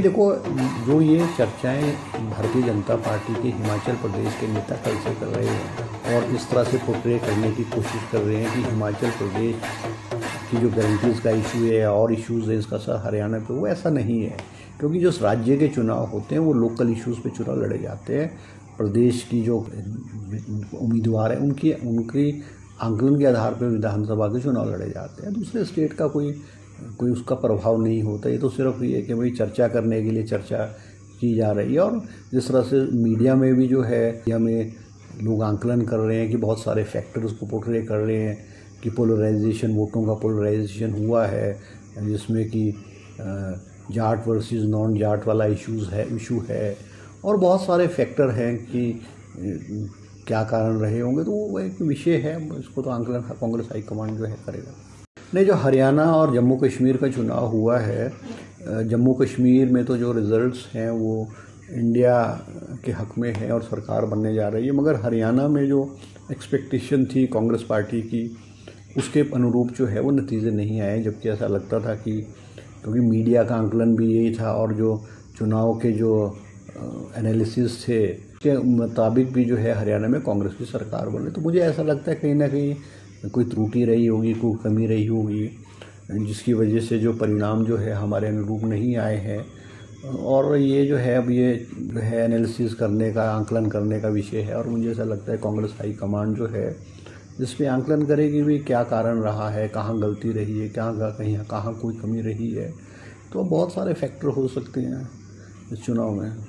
देखो, जो ये चर्चाएँ भारतीय जनता पार्टी के हिमाचल प्रदेश के नेता कल से कर रहे हैं और इस तरह से पोर्ट्रे करने की कोशिश कर रहे हैं कि हिमाचल प्रदेश की जो गारंटीज़ का इशू है और इश्यूज़ है इसका सर हरियाणा पे, वो ऐसा नहीं है। क्योंकि जो राज्य के चुनाव होते हैं, वो लोकल इश्यूज़ पे चुनाव लड़े जाते हैं। प्रदेश की जो उम्मीदवार है, उनकी उनकी आंकलन के आधार पर विधानसभा के चुनाव लड़े जाते हैं। दूसरे स्टेट का कोई कोई उसका प्रभाव नहीं होता। ये तो सिर्फ़ ये कि भाई चर्चा करने के लिए चर्चा की जा रही है। और जिस तरह से मीडिया में भी जो है, मीडिया में लोग आंकलन कर रहे हैं कि बहुत सारे फैक्टर्स को पोर्ट्रे कर रहे हैं कि पोलराइजेशन वोटों का पोलराइजेशन हुआ है, जिसमें कि जाट वर्सेस नॉन जाट वाला इश्यूज़ है इशू है। और बहुत सारे फैक्टर हैं कि क्या कारण रहे होंगे। तो वो एक विषय है, इसको तो आंकलन, कांग्रेस हाईकमांड जो है करेगा। नहीं, जो हरियाणा और जम्मू कश्मीर का चुनाव हुआ है जम्मू कश्मीर में तो जो रिज़ल्ट्स हैं वो इंडिया के हक में है और सरकार बनने जा रही है, मगर हरियाणा में जो एक्सपेक्टेशन थी कांग्रेस पार्टी की, उसके अनुरूप जो है वो नतीजे नहीं आए, जबकि ऐसा लगता था कि क्योंकि मीडिया का आंकलन भी यही था और जो चुनाव के जो एनालिसिस थे के मुताबिक भी जो है हरियाणा में कांग्रेस की सरकार बने। तो मुझे ऐसा लगता है कहीं ना कहीं कोई त्रुटि रही होगी, कोई कमी रही होगी जिसकी वजह से जो परिणाम जो है हमारे अनुरूप नहीं आए हैं। और ये जो है, अब ये जो है एनालिसिस करने का, आंकलन करने का विषय है, और मुझे ऐसा लगता है कांग्रेस हाई कमांड जो है जिस पे आंकलन करेगी भी क्या कारण रहा है, कहाँ गलती रही है, क्या कहीं, कहाँ कोई कमी रही है तो बहुत सारे फैक्टर हो सकते हैं इस चुनाव में।